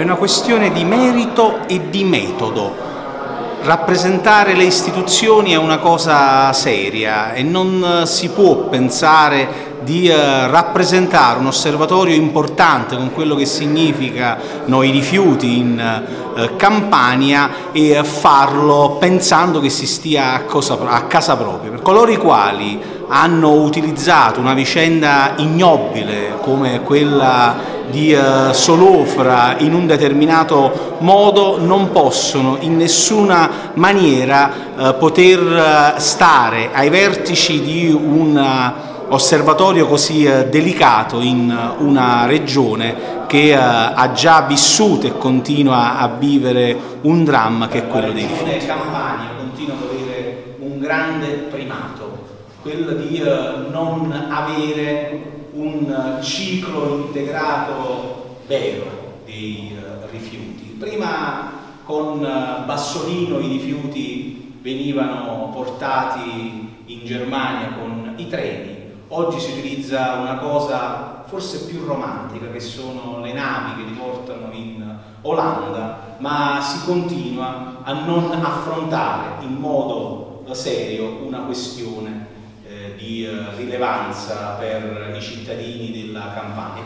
È una questione di merito e di metodo. Rappresentare le istituzioni è una cosa seria e non si può pensare di eh, rappresentare un osservatorio importante con quello che significano i rifiuti in eh, Campania e farlo pensando che si stia a, cosa, a casa propria. Per coloro i quali hanno utilizzato una vicenda ignobile come quella di eh, Solofra in un determinato modo non possono in nessuna maniera eh, poter eh, stare ai vertici di un eh, osservatorio così eh, delicato in una regione che ha già vissuto e continua a vivere un dramma che è quello dei rifiuti. Campania continua ad avere un grande primato, quello di non avere un ciclo integrato vero dei eh, rifiuti. Prima con eh, Bassolino i rifiuti venivano portati in Germania con i treni, oggi si utilizza una cosa forse più romantica che sono le navi che li portano in Olanda, ma si continua a non affrontare in modo serio una questione di eh, rilevanza per i cittadini della Campania.